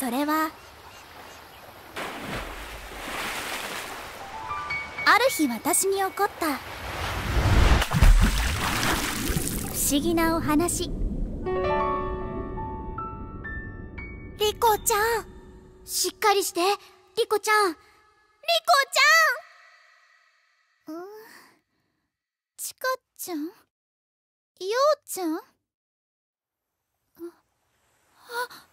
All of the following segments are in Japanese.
それはある日私に起こった。不思議なお話。リコちゃん。しっかりして。リコちゃん。リコちゃん。ん。チカちゃん？ヨウちゃん？ああ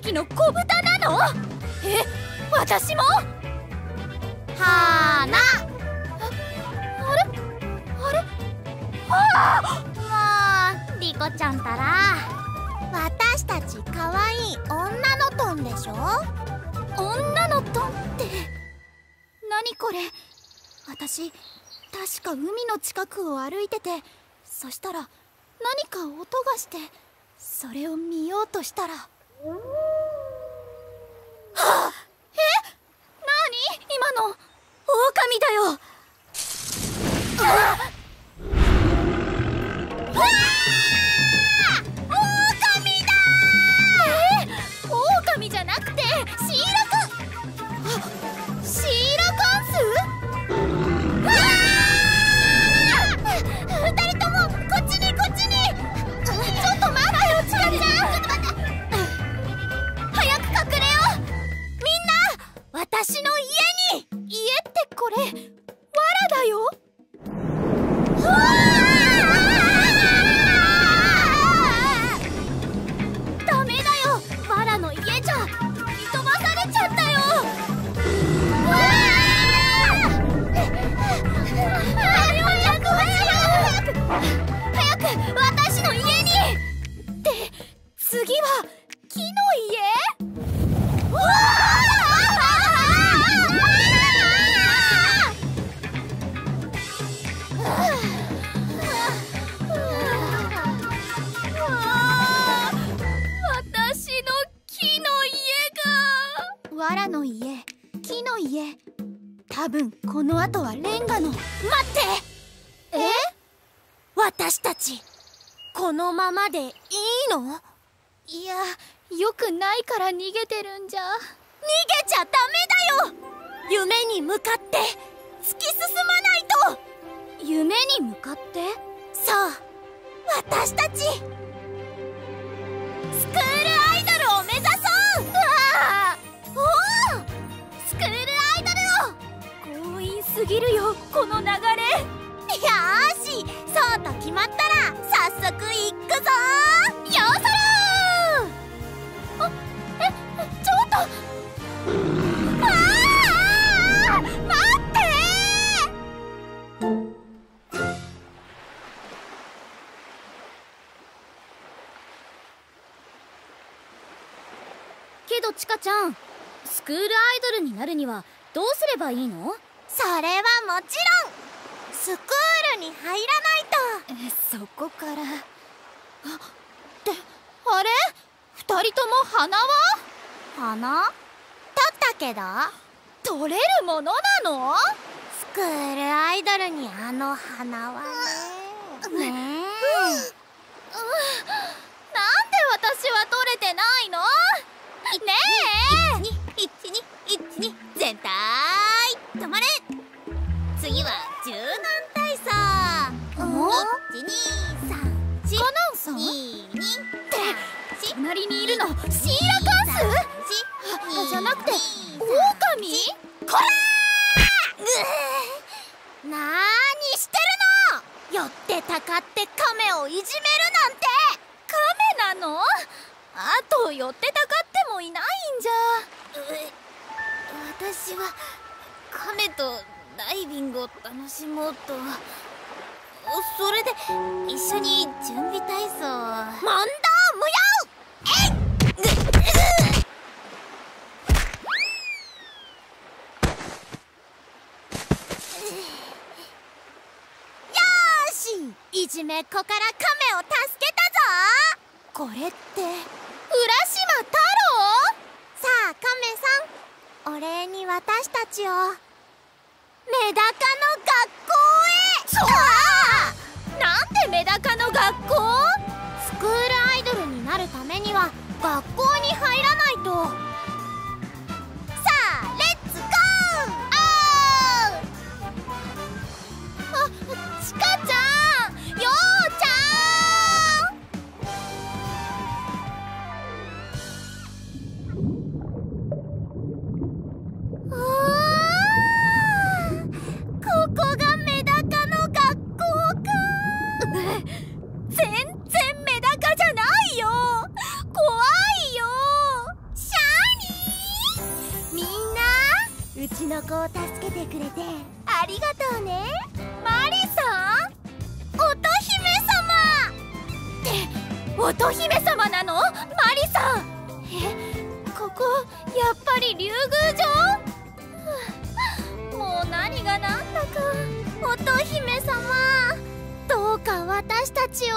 匹の子豚なの？え私も？はーな。あれ？あれ？はあもうリコちゃんたら。私たち可愛い女のトンでしょ？女のトンって？何これ？私確か海の近くを歩いててそしたら何か音がしてそれを見ようとしたら。次は木の家？わあ私の木の家。が藁の家。木の家。多分この後はレンガの待ってえ私たちこのままでいいのいやよくないから逃げてるんじゃ。逃げちゃダメだよ。夢に向かって突き進まないと。夢に向かって？そう。私たち。スクールアイドルを目指そう。うわおおスクールアイドルを。強引すぎるよこの流れ。よし。そうと決まったら早速行くぞ。ちゃん。スクールアイドルになるにはどうすればいいの？それはもちろん。スクールに入らないと。えそこから。あってあれ？二人とも花は？花？取ったけど？取れるものなの？スクールアイドルにあの花はね。ねえ、さん？って隣にいるの？シーラカンス？じゃなくてオオカミこらー！なーにしてるの？寄ってたかってカメをいじめるなんて。カメなの？あと寄ってたかってもいないんじゃ。私は亀とダイビングを楽しもうと。それで一緒に準備いじめっ子から亀を助けたぞ。これって浦島太郎？さあ亀さん。お礼に私たちを。メダカの学校へ。そう。なんでメダカの学校？スクールアイドルになるためには学校にてくれてありがとうね。マリさん？乙姫様。って乙姫様なの？マリさん。えここやっぱり竜宮城？もう何が何だか。乙姫様。どうか私たちを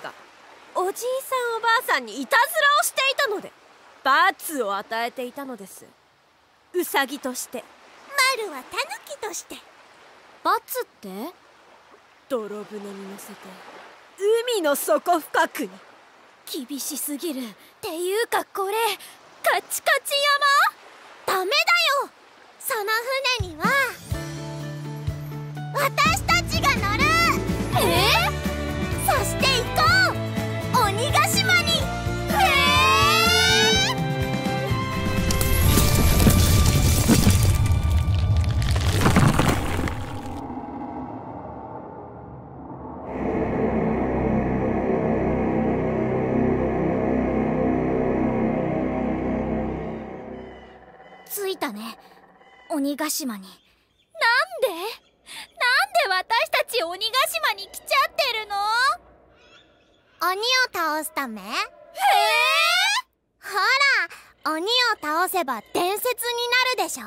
がおじいさんおばあさんにいたずらをしていたので罰を与えていたのです。ウサギとして。マルはタヌキとして。罰って？泥船に乗せて海の底深くに。厳しすぎる。っていうかこれカチカチ山？ダメだよその船には鬼ヶ島に。なんで？なんで私たち鬼ヶ島に来ちゃってるの？鬼を倒すため？へえ！ほら鬼を倒せば伝説になるでしょ？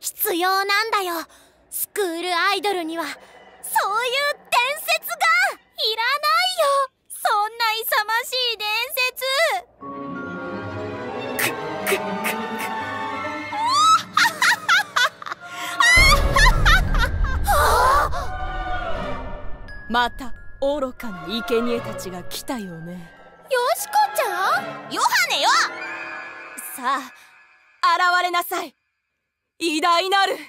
必要なんだよ。スクールアイドルには。そういう伝説が。いらないよ。そんな勇ましい伝また愚かな生贄たちが来たよね。よしこちゃん！ヨハネよ！さあ現れなさい。偉大なる鬼の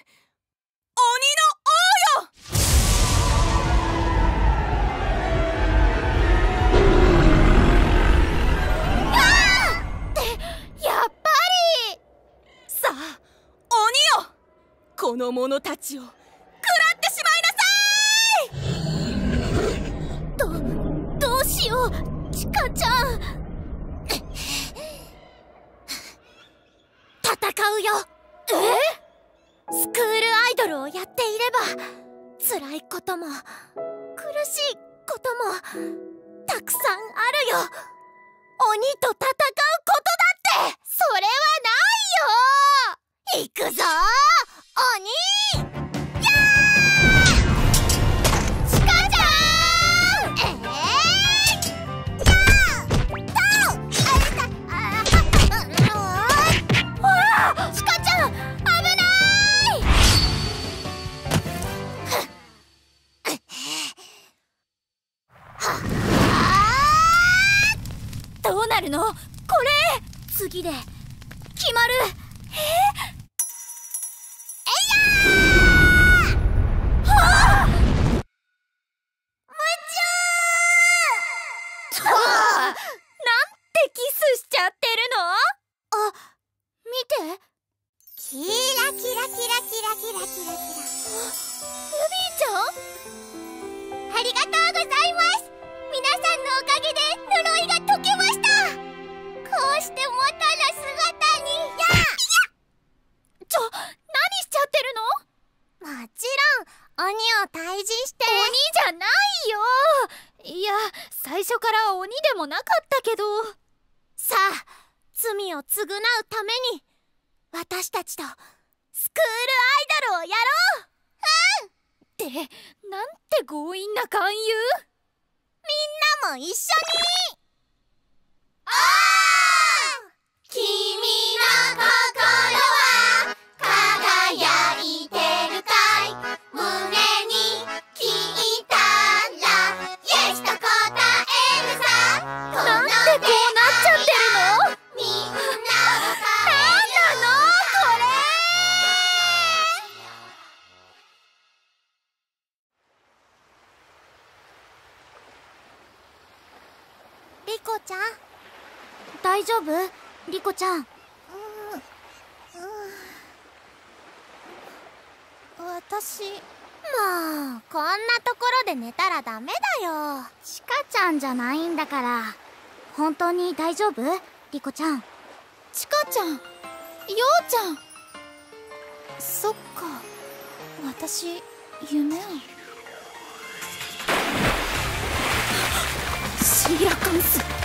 王よ！ってやっぱり！さあ鬼よ！この者たちをうチカちゃん。戦うよ。えスクールアイドルをやっていれば辛いことも。苦しいことも。たくさんあるよ。鬼と戦うことだって。それはないよ。行くぞ。決まる。えー？初から鬼でもなかったけど。さあ罪を償うために私たちとスクールアイドルをやろう。うん。ってなんて強引な勧誘。みんなも一緒に。ああ夫？リコちゃん。うん。私。もうこんなところで寝たらダメだよ。チカちゃんじゃないんだから。本当に大丈夫？リコちゃん。チカちゃん。ヨウちゃん。そっか。私夢を。シーラカンス。え